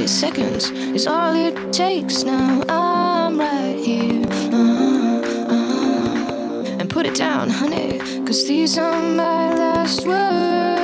30 seconds is all it takes. Now I'm right here. Uh, uh, uh, and put it down, honey, cause these are my last words.